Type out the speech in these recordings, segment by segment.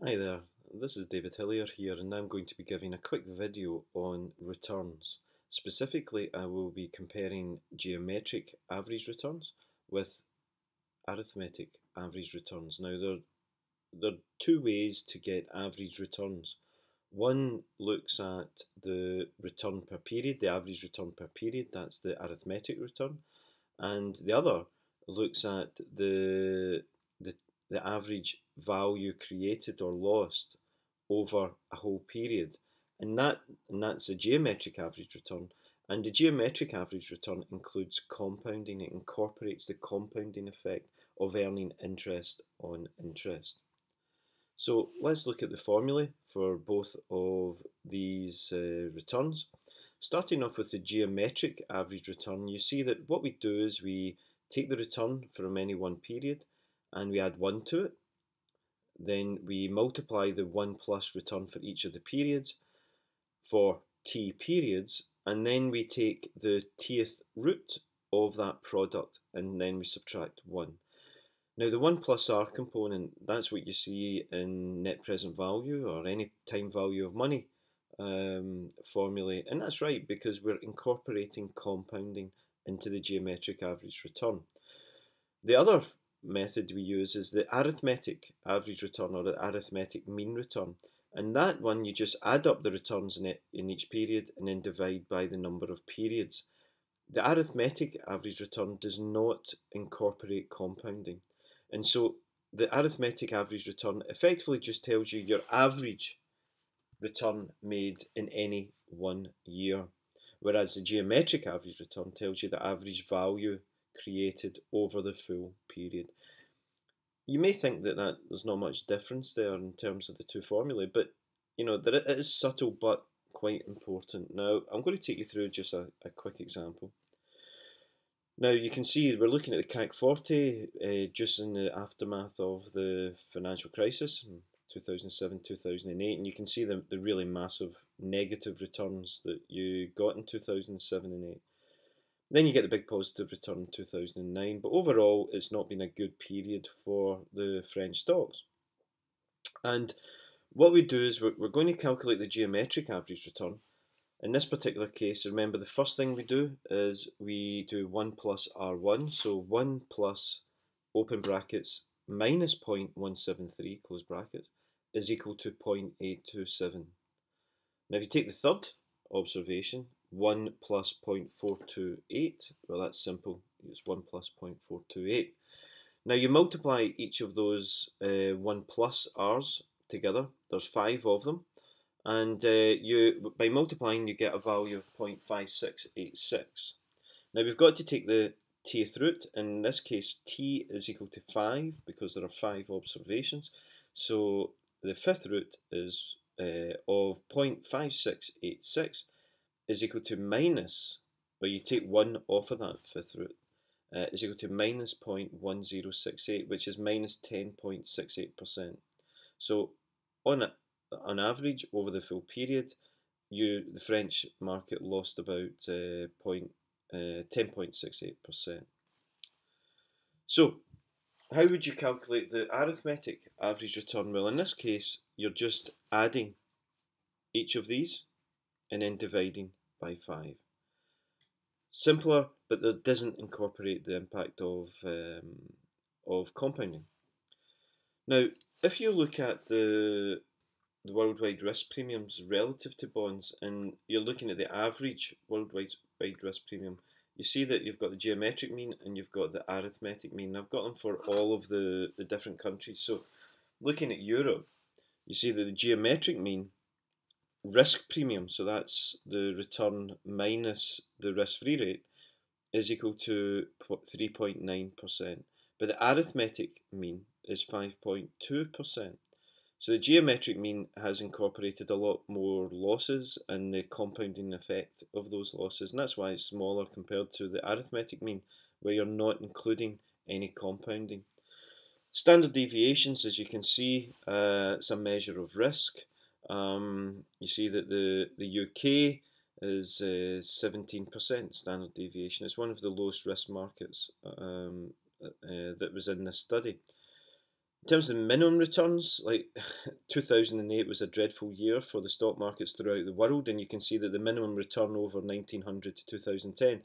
Hi there, this is David Hillier here and I'm going to be giving a quick video on returns. Specifically I will be comparing geometric average returns with arithmetic average returns. Now there, there are two ways to get average returns. One looks at the return per period, the average return per period, that's the arithmetic return, and the other looks at the the the average value created or lost over a whole period. And that and that's a geometric average return. And the geometric average return includes compounding. It incorporates the compounding effect of earning interest on interest. So let's look at the formulae for both of these uh, returns. Starting off with the geometric average return, you see that what we do is we take the return from any one period and we add 1 to it. Then we multiply the 1 plus return for each of the periods for t periods and then we take the tth root of that product and then we subtract 1. Now the 1 plus r component, that's what you see in net present value or any time value of money um, formulae. And that's right because we're incorporating compounding into the geometric average return. The other method we use is the arithmetic average return or the arithmetic mean return. And that one, you just add up the returns in, it, in each period and then divide by the number of periods. The arithmetic average return does not incorporate compounding. And so the arithmetic average return effectively just tells you your average return made in any one year. Whereas the geometric average return tells you the average value created over the full period. You may think that, that there's not much difference there in terms of the two formulae, but you know there it is subtle but quite important. Now I'm going to take you through just a, a quick example. Now you can see we're looking at the CAC 40 uh, just in the aftermath of the financial crisis in 2007 2008 and you can see the, the really massive negative returns that you got in 2007 and 8. Then you get the big positive return in 2009, but overall it's not been a good period for the French stocks. And what we do is we're, we're going to calculate the geometric average return. In this particular case, remember the first thing we do is we do 1 plus R1, so 1 plus open brackets minus 0.173 close brackets is equal to 0.827. Now if you take the third observation, 1 plus 0.428, well that's simple, it's 1 plus 0.428. Now you multiply each of those uh, 1 plus r's together, there's 5 of them, and uh, you by multiplying you get a value of 0.5686. Now we've got to take the tth root, in this case t is equal to 5 because there are 5 observations, so the fifth root is uh, of 0.5686 is equal to minus, well you take 1 off of that fifth root, uh, is equal to minus 0.1068, which is minus 10.68%. So on, a, on average, over the full period, you the French market lost about uh, point, uh, 10.68%. So, how would you calculate the arithmetic average return? Well, in this case, you're just adding each of these and then dividing by 5. Simpler, but that doesn't incorporate the impact of, um, of compounding. Now, if you look at the, the worldwide risk premiums relative to bonds, and you're looking at the average worldwide risk premium, you see that you've got the geometric mean and you've got the arithmetic mean. I've got them for all of the, the different countries. So looking at Europe, you see that the geometric mean risk premium, so that's the return minus the risk-free rate, is equal to 3.9%. But the arithmetic mean is 5.2%. So the geometric mean has incorporated a lot more losses and the compounding effect of those losses, and that's why it's smaller compared to the arithmetic mean, where you're not including any compounding. Standard deviations, as you can see, uh, it's a measure of risk. Um, you see that the, the UK is 17% uh, standard deviation. It's one of the lowest risk markets um, uh, that was in this study. In terms of minimum returns, like 2008 was a dreadful year for the stock markets throughout the world, and you can see that the minimum return over 1900 to 2010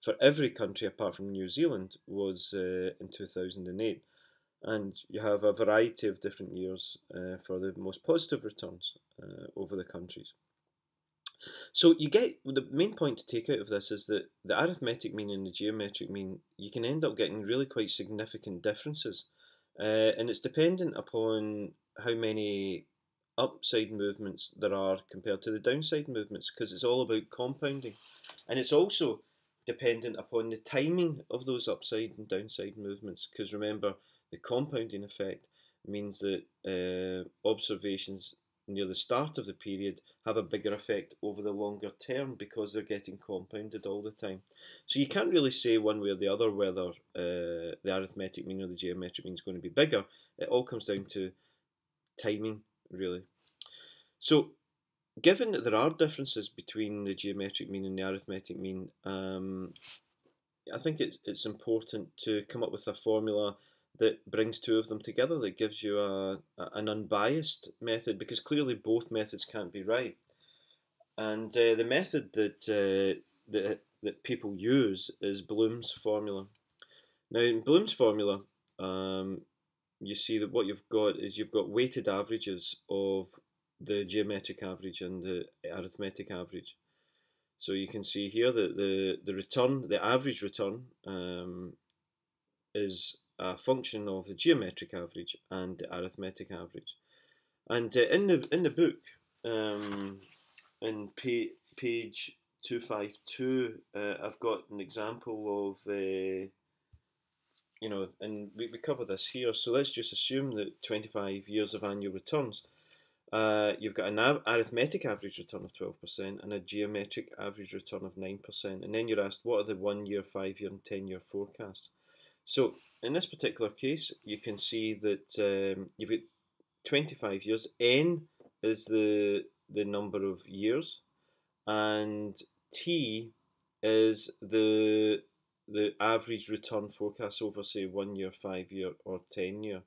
for every country apart from New Zealand was uh, in 2008. And you have a variety of different years uh, for the most positive returns uh, over the countries. So you get the main point to take out of this is that the arithmetic mean and the geometric mean you can end up getting really quite significant differences uh, and it's dependent upon how many upside movements there are compared to the downside movements because it's all about compounding. And it's also dependent upon the timing of those upside and downside movements because remember, the compounding effect means that uh, observations near the start of the period have a bigger effect over the longer term because they're getting compounded all the time. So you can't really say one way or the other whether uh, the arithmetic mean or the geometric mean is going to be bigger. It all comes down to timing, really. So given that there are differences between the geometric mean and the arithmetic mean, um, I think it's, it's important to come up with a formula that brings two of them together that gives you a, a an unbiased method because clearly both methods can't be right. And uh, the method that uh, that that people use is Blume's formula. Now in Blume's formula, um, you see that what you've got is you've got weighted averages of the geometric average and the arithmetic average. So you can see here that the, the return, the average return um, is a function of the geometric average and the arithmetic average. And uh, in the in the book, um, in pa page two five two, uh, I've got an example of uh, you know, and we, we cover this here. So let's just assume that twenty five years of annual returns. Uh, you've got an arithmetic average return of 12% and a geometric average return of 9%. And then you're asked, what are the one year, five year, and 10 year forecasts? So in this particular case, you can see that um, you've got 25 years. N is the the number of years, and T is the the average return forecast over say one year, five year, or ten year.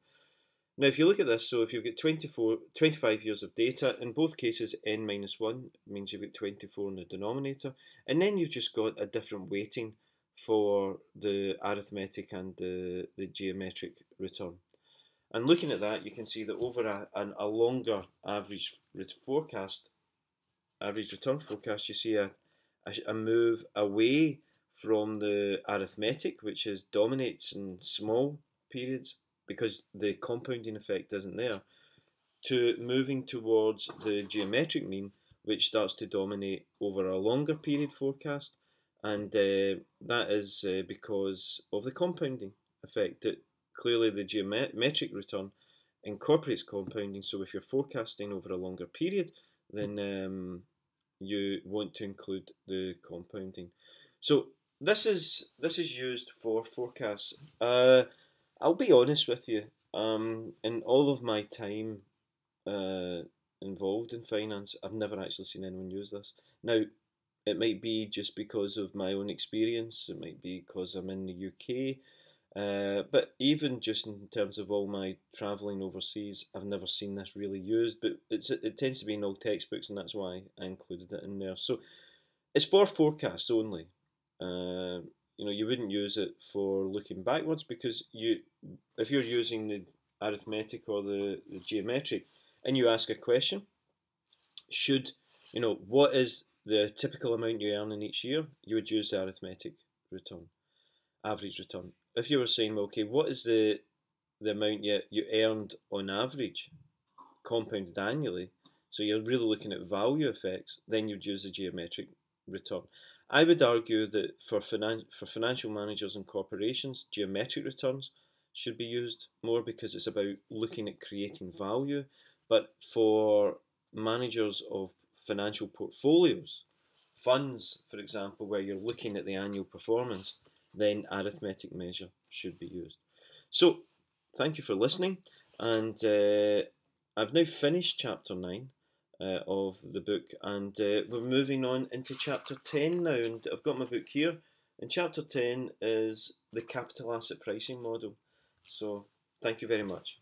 Now, if you look at this, so if you've got 24, 25 years of data, in both cases, n minus 1 means you've got 24 in the denominator, and then you've just got a different weighting for the arithmetic and the, the geometric return. And looking at that, you can see that over a, an, a longer average forecast, average return forecast, you see a, a, a move away from the arithmetic, which is dominates in small periods because the compounding effect isn't there, to moving towards the geometric mean, which starts to dominate over a longer period forecast and uh, that is uh, because of the compounding effect that clearly the geometric return incorporates compounding. So if you're forecasting over a longer period then um, you want to include the compounding. So this is this is used for forecasts. Uh, I'll be honest with you um, in all of my time uh, involved in finance I've never actually seen anyone use this. Now it might be just because of my own experience, it might be because I'm in the UK. Uh, but even just in terms of all my travelling overseas, I've never seen this really used. But it's it tends to be in all textbooks, and that's why I included it in there. So it's for forecasts only. Uh, you know, you wouldn't use it for looking backwards because you, if you're using the arithmetic or the, the geometric, and you ask a question, should you know what is the typical amount you earn in each year, you would use the arithmetic return, average return. If you were saying, well, okay, what is the the amount you, you earned on average, compounded annually, so you're really looking at value effects, then you'd use the geometric return. I would argue that for, finan- for financial managers and corporations, geometric returns should be used more because it's about looking at creating value. But for managers of financial portfolios, funds, for example, where you're looking at the annual performance, then arithmetic measure should be used. So, thank you for listening, and uh, I've now finished chapter 9 uh, of the book, and uh, we're moving on into chapter 10 now, and I've got my book here. And chapter 10 is the capital asset pricing model. So, thank you very much.